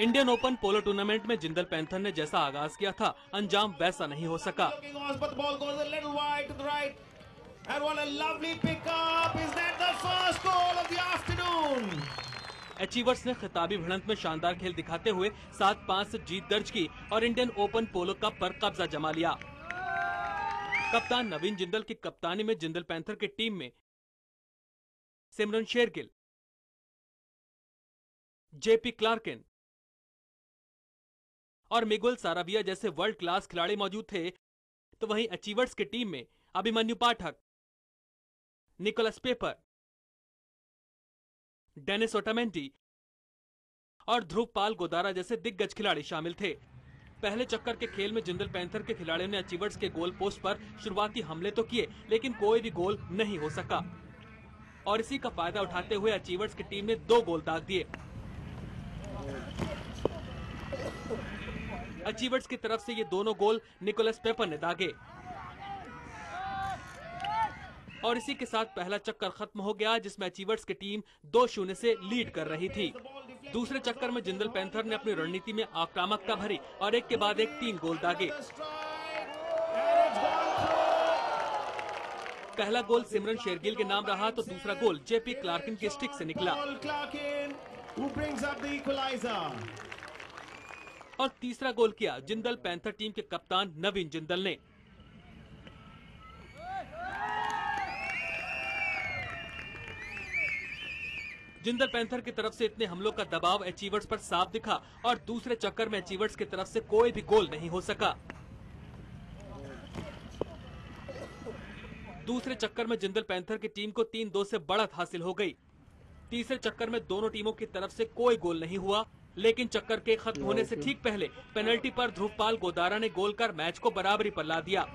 Indian open polo tournament में Jindal panther ने जैसा आगाज़ किया था, अंजाम वैसा नहीं हो सका? अचीवर्स ने खिताबी भिड़ंत में शानदार खेल दिखाते हुए सात पाँच से जीत दर्ज की और इंडियन ओपन पोलो कप पर कब्जा जमा लिया कप्तान नवीन जिंदल की कप्तानी में जिंदल पैंथर की टीम में सिमरन शेरगिल, जेपी क्लार्किन और मिगुल साराविया जैसे वर्ल्ड क्लास खिलाड़ी मौजूद थे तो वहीं अचीवर्स की टीम में Abhimanyu Pathak Nicholas Pepper Dennis Otamendi और ध्रुव पाल गोदारा जैसे दिग्गज खिलाड़ी शामिल थे। पहले चक्कर के खेल में जिंदल पैंथर के खिलाड़ियों ने अचीवर्स के गोल पोस्ट पर शुरुआती हमले तो किए, लेकिन कोई भी गोल नहीं हो सका। और इसी का फ़ायदा उठाते हुए अचीवर्स की टीम ने दो गोल दाग दिए। अचीवर्स की तरफ़ से ये दोनों गोल निकोलस पेपर ने दागे। और इसी के साथ पहला चक्कर खत्म हो गया, जिसमें अचीवर्स की टीम दो शून्य से लीड कर रही थी। दूसरे चक्कर में जिंदल पैंथर ने अपनी रणनीति में आक्रामकता भरी और एक के बाद एक तीन गोल दागे. पहला गोल सिमरन शेरगिल के नाम रहा तो दूसरा गोल जेपी क्लार्किन के स्टिक से निकला। और तीसरा गोल किया जिंदल पैंथर टीम के कप्तान नवीन जिंदल ने। जिंदल पैंथर की तरफ़ से इतने हमलों का दबाव अचीवर्स पर साफ़ दिखा और दूसरे चक्कर में अचीवर्स की तरफ़ से कोई भी गोल नहीं हो सका। दूसरे चक्कर में जिंदल पैंथर की टीम को तीन दो से बढ़त हासिल हो गई। तीसरे चक्कर में दोनों टीमों की तरफ़ से कोई गोल नहीं हुआ। लेकिन चक्कर के खत्म होने से ठीक पहले पेनल्टी पर ध्रुवपाल गोदारा ने गोल कर मैच को बराबरी पर ला दिया।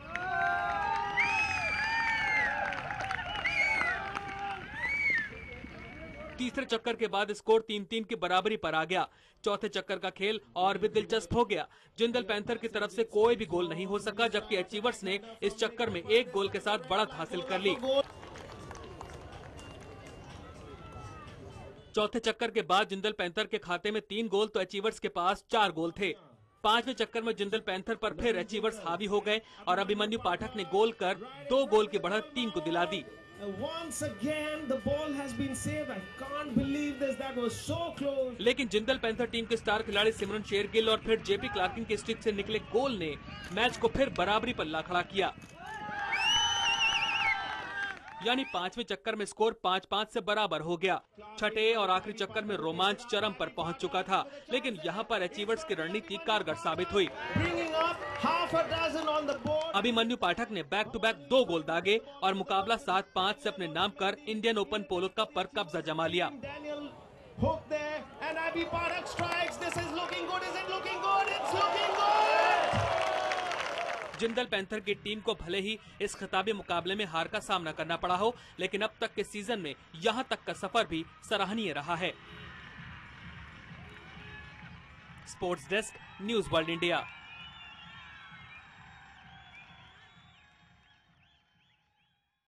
तीसरे चक्कर के बाद स्कोर तीन तीन की बराबरी पर आ गया। चौथे चक्कर का खेल और भी दिलचस्प हो गया। जिंदल पैंथर की तरफ़ से कोई भी गोल नहीं हो सका जबकि अचीवर्स ने इस चक्कर में एक गोल के साथ बढ़त हासिल कर ली। चौथे चक्कर के बाद जिंदल पैंथर के खाते में तीन गोल तो अचीवर्स के पास चार गोल थे। पाँचवें चक्कर में जिंदल पैंथर पर फिर अचीवर्स हावी हो गए और अभिमन्यु पाठक ने गोल कर दो गोल की बढ़त टीम को दिला दी। So. लेकिन जिंदल पैंथर टीम के स्टार खिलाड़ी सिमरन शेरगिल और फिर जेपी क्लार्किन के स्टिक से निकले गोल ने मैच को फिर बराबरी पर ला खड़ा किया। यानी पाँचवें चक्कर में स्कोर पाँच पाँच से बराबर हो गया छठे और आखिरी चक्कर में रोमांच चरम पर पहुँच चुका था लेकिन यहाँ पर अचीवर्स की रणनीति कारगर साबित हुई. अभिमन्यु पाठक ने बैक टू बैक दो गोल दागे और मुकाबला सात पाँच से अपने नाम कर इंडियन ओपन पोलो कप पर कब्जा जमा लिया Hook there, and Abhi Parak strikes. This is looking good. Is it looking good? It's looking good. Jindal panther की टीम को भले ही इस खिताबी मुकाबले में हार का सामना करना पड़ा हो, लेकिन अब तक के सीज़न में यहाँ तक का सफ़र भी सराहनीय रहा है। Sports desk, news world India.